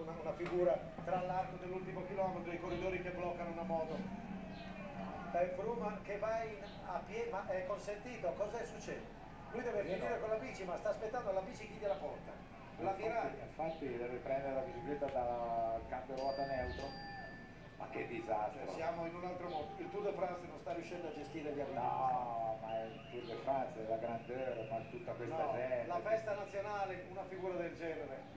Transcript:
Una, una figura tra l'arco dell'ultimo chilometro, i corridori che bloccano una moto. Dai Fruma che va in, a piedi, ma è consentito, cosa succede? Lui deve eh, Io finire no. con la bici, ma sta aspettando la bici chi gliela porta? La tiraglia. Infatti deve prendere la bicicletta dal cambio ruota neutro. Ma che disastro. Cioè, siamo in un altro modo. Il Tour de France non sta riuscendo a gestire gli arrivi. No, ma è il Tour de France, è la grandeur, ma tutta questa No, gente. la festa nazionale, una figura del genere.